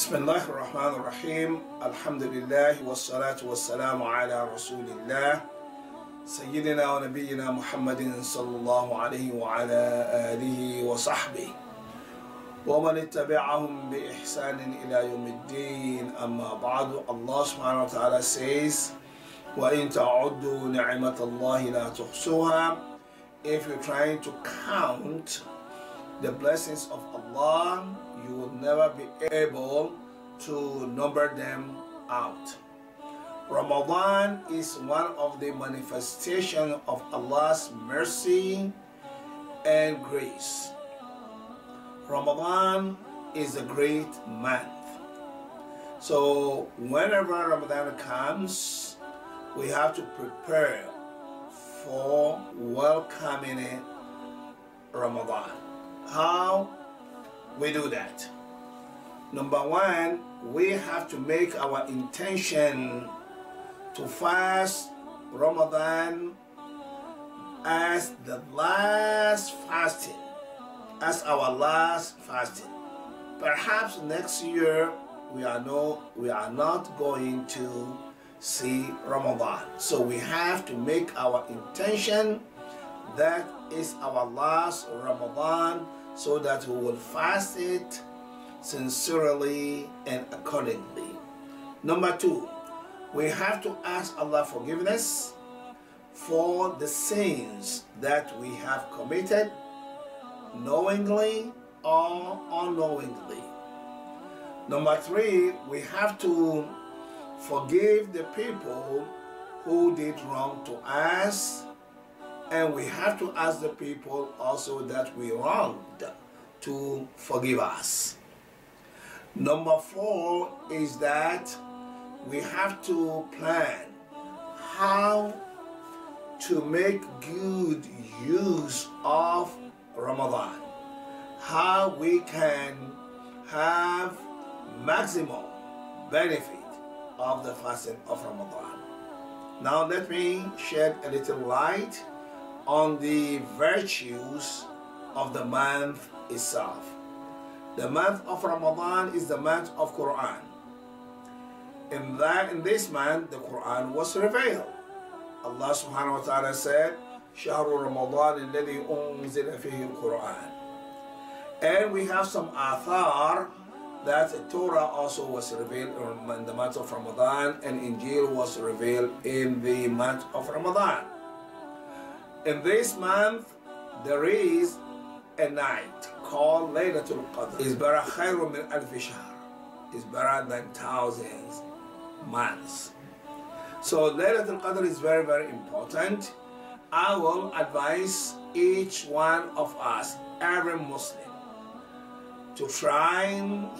بسم الله الرحمن الرحيم. الحمد لله والصلاة والسلام على رسول الله. سيدنا ونبينا محمد صلى الله عليه وعلى آله وصحبه. ومن اتبعهم بإحسان إلى يوم الدين. أما بعد الله سبحانه وتعالى says وإن تعدوا نعمة الله لا تحصوها. If you're trying to count the blessings of Allah you will never be able to number them out Ramadan is one of the manifestation of Allah's mercy and grace Ramadan is a great month. So whenever Ramadan comes, we have to prepare for welcoming Ramadan. How we do that? Number one, we have to make our intention to fast Ramadan as the last fasting as our last fasting. Perhaps next year we are no we are not going to see Ramadan. So we have to make our intention that is our last Ramadan so that we will fast it sincerely and accordingly. Number two, we have to ask Allah forgiveness for the sins that we have committed knowingly or unknowingly. Number three, we have to forgive the people who did wrong to us, and we have to ask the people also that we wronged to forgive us. Number four is that we have to plan how to make good use of Ramadan, how we can have maximum benefit of the fasting of Ramadan. Now let me shed a little light on the virtues of the month itself. The month of Ramadan is the month of Quran. In that in this month the Quran was revealed. Allah subhanahu wa ta'ala said, شهر رمضان الذي أنزل فيه القرآن and we have some athar that Torah also was revealed in the month of Ramadan and Injil was revealed in the month of Ramadan. In this month there is a night called Laylatul Qadr. It's better khairu min alf shahr. It's better than thousands months. So Laylatul Qadr is very very important. I will advise each one of us, every Muslim, to try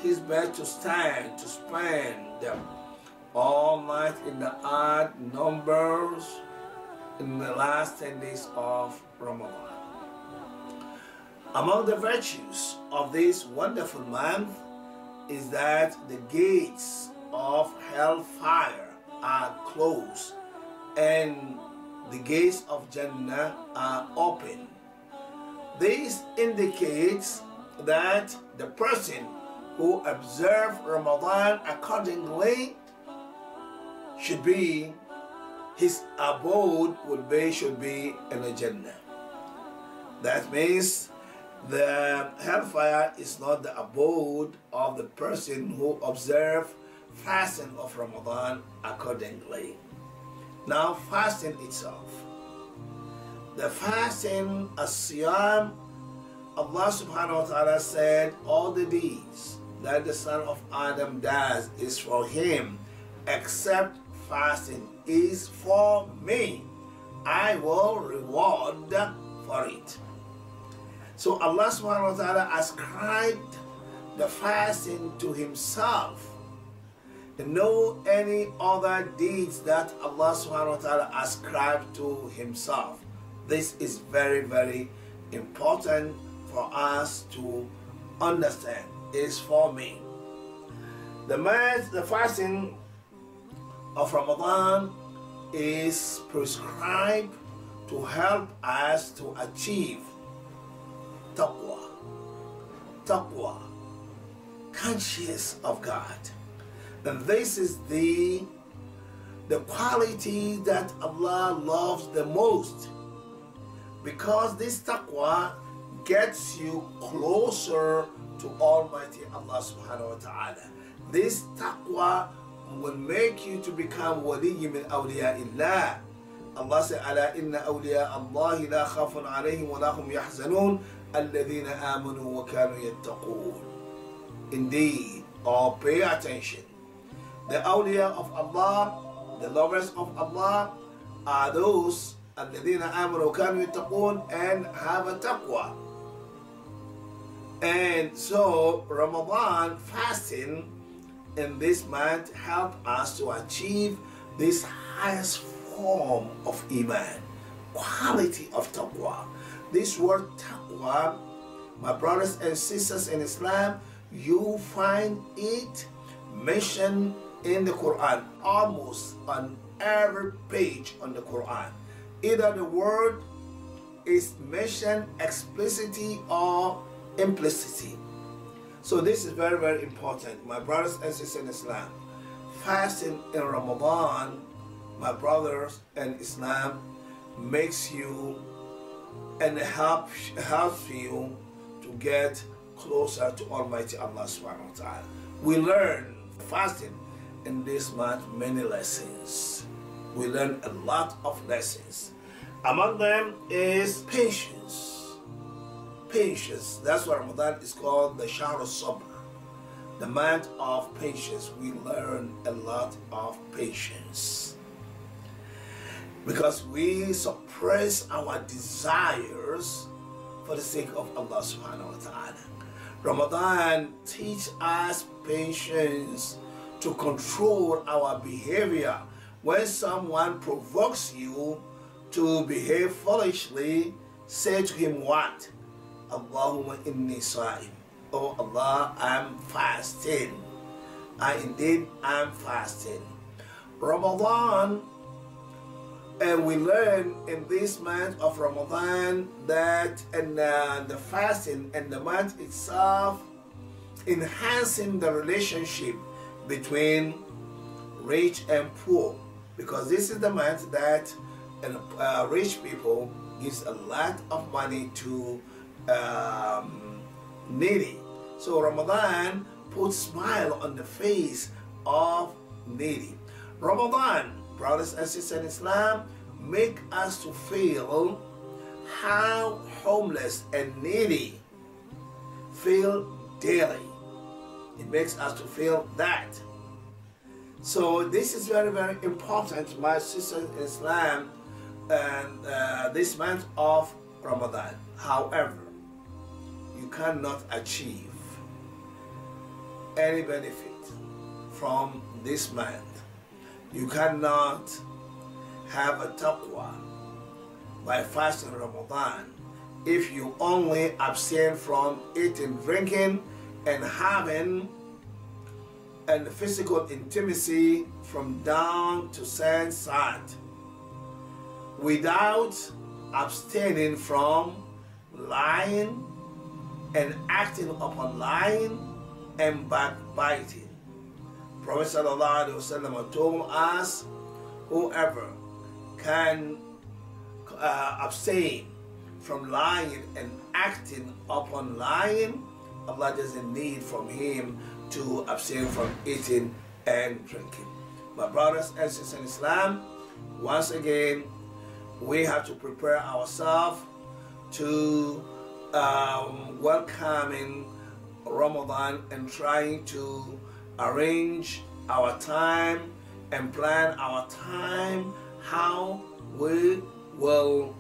his best to stand, to spend them all night in the odd numbers in the last 10 days of Ramadan. Among the virtues of this wonderful month is that the gates of hellfire are closed and the gates of Jannah are open. This indicates that the person who observes Ramadan accordingly should be his abode would be should be in the Jannah. That means the hellfire is not the abode of the person who observes fasting of Ramadan accordingly. Now, fasting itself. The fasting, as-siyam, Allah subhanahu wa ta'ala said, all the deeds that the son of Adam does is for him, except fasting is for me. I will reward for it. So Allah subhanahu wa ta'ala ascribed the fasting to himself no any other deeds that Allah subhanahu wa ta'ala ascribed to himself. This is very, very important for us to understand. Is for me. The mass, the fasting of Ramadan is prescribed to help us to achieve taqwa. Taqwa conscious of God. And this is the the quality that Allah loves the most. Because this taqwa gets you closer to Almighty Allah subhanahu wa ta'ala. This taqwa will make you to become wali min awliya illah. Allah said, "Ala inna awliya Allah la khafun alayhim wa lahum yahzanun alladhina amanu wa kanu yattaqun." Indeed, or pay attention. The awliya of Allah, the lovers of Allah, are those الذين آمنوا وكانوا يتقون and have a taqwa. And so Ramadan fasting in this month help us to achieve this highest form of iman, quality of taqwa. This word taqwa, my brothers and sisters in Islam, you find it mentioned in the Quran, almost on every page on the Quran. Either the word is mentioned explicitly or implicitly. So this is very, very important. My brothers and sisters in Islam, fasting in Ramadan, my brothers in Islam, makes you and helps helps you to get closer to Almighty Allah subhanahu wa ta'ala. We learn fasting in this month many lessons. We learn a lot of lessons. Among them is patience patience. That's what Ramadan is called the Shahr Sabr. The month of patience. We learn a lot of patience. Because we suppress our desires for the sake of Allah subhanahu wa ta'ala. Ramadan teach us patience to control our behavior. When someone provokes you to behave foolishly, say to him what? Allahumma inni sa'im. Oh Allah, I'm fasting. I indeed am fasting. Ramadan, and we learn in this month of Ramadan that and uh, the fasting and the month itself enhancing the relationship between rich and poor because this is the month that uh, rich people gives a lot of money to um, needy. So Ramadan puts smile on the face of needy. Ramadan, brothers and sisters in Islam, make us to feel how homeless and needy feel daily. It makes us to feel that. So this is very, very important, my sisters in Islam, and uh, this month of Ramadan. However, you cannot achieve any benefit from this month. You cannot have a taqwa by fasting Ramadan if you only abstain from eating, drinking, and having and physical intimacy from dawn to sunset without abstaining from lying and acting upon lying and backbiting. Prophet Sallallahu Wasallam told us whoever can uh, abstain from lying and acting upon lying, Allah doesn't need from him to abstain from eating and drinking. My brothers and sisters in Islam, once again, we have to prepare ourselves to um, welcoming Ramadan and trying to arrange our time and plan our time how we will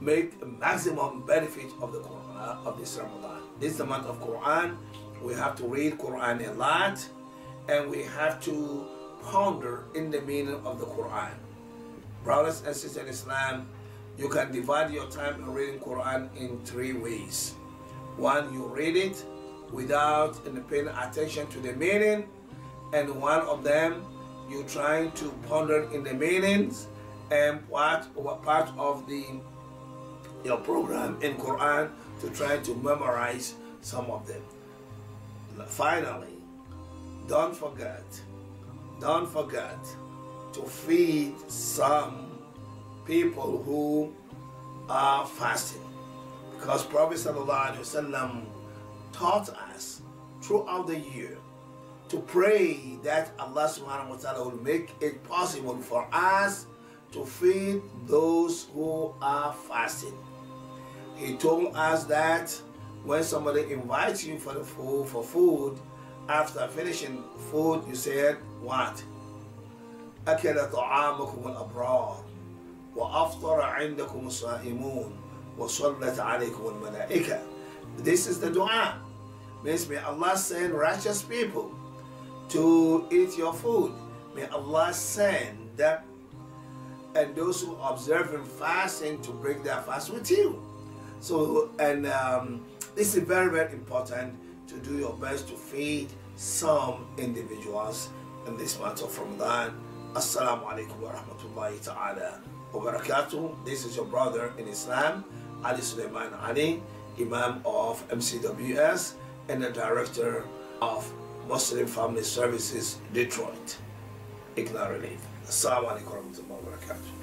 make maximum benefit of the Quran of this Ramadan. This is the month of Quran. We have to read Quran a lot and we have to ponder in the meaning of the Quran. Brothers and sisters in Islam, you can divide your time in reading Quran in three ways. One, you read it without paying attention to the meaning, and one of them, you're trying to ponder in the meanings, and part part of the your program in Quran to try to memorize some of them. Finally, don't forget, don't forget to feed some people who are fasting. Because Prophet Wasallam taught us throughout the year to pray that Allah subhanahu wa ta'ala will make it possible for us to feed those who are fasting. He told us that when somebody invites you for the food for food, after finishing food, you said what? أكل طعامكم الأبرار وأفطر عندكم الصائمون وصلت عليكم الملائكة. This is the dua. Means may Allah send righteous people to eat your food. May Allah send them and those who observe and fasting to break their fast with you. So, and um, this is very, very important to do your best to feed some individuals in this month of Ramadan. Assalamu alaikum wa rahmatullahi ta'ala wa barakatuh. This is your brother in Islam, Ali Suleiman Ali, Imam of MCWS and the Director of Muslim Family Services, Detroit. ICNA Relief. Assalamu alaikum wa rahmatullahi wa barakatuh.